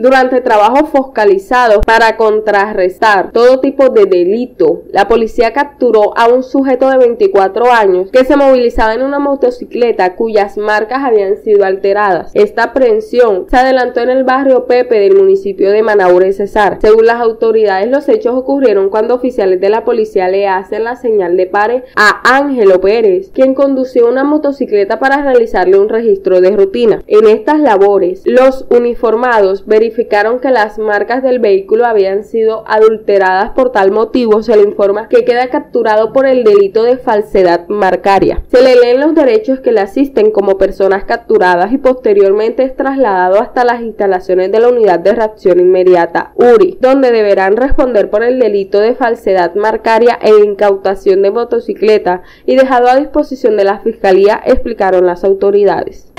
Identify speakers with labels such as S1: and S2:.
S1: Durante trabajos focalizados para contrarrestar todo tipo de delito, la policía capturó a un sujeto de 24 años que se movilizaba en una motocicleta cuyas marcas habían sido alteradas. Esta aprehensión se adelantó en el barrio Pepe del municipio de Manaure Cesar. Según las autoridades, los hechos ocurrieron cuando oficiales de la policía le hacen la señal de pare a Ángelo Pérez, quien condució una motocicleta para realizarle un registro de rutina. En estas labores, los uniformados verificaron que las marcas del vehículo habían sido adulteradas por tal motivo, se le informa que queda capturado por el delito de falsedad marcaria. Se le leen los derechos que le asisten como personas capturadas y posteriormente es trasladado hasta las instalaciones de la unidad de reacción inmediata URI, donde deberán responder por el delito de falsedad marcaria e incautación de motocicleta y dejado a disposición de la Fiscalía, explicaron las autoridades.